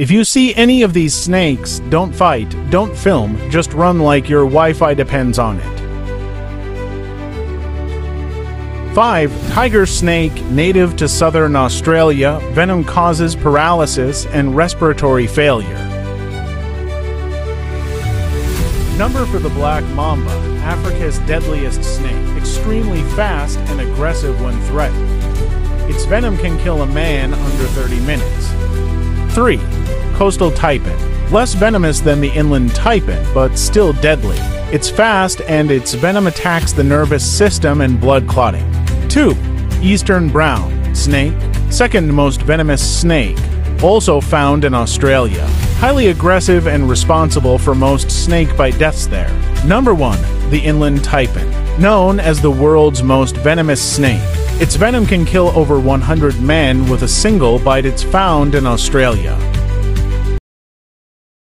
If you see any of these snakes, don't fight, don't film, just run like your Wi-Fi depends on it. 5. Tiger snake, native to southern Australia, venom causes paralysis and respiratory failure. Number four the black mamba, Africa's deadliest snake, extremely fast and aggressive when threatened. Its venom can kill a man under 30 minutes. 3. Coastal taipan, less venomous than the inland taipan, but still deadly. It's fast and its venom attacks the nervous system and blood clotting. 2. Eastern brown snake, second most venomous snake, also found in Australia. Highly aggressive and responsible for most snake bite deaths there. Number 1. The inland taipan, known as the world's most venomous snake. Its venom can kill over 100 men with a single bite. It's found in Australia.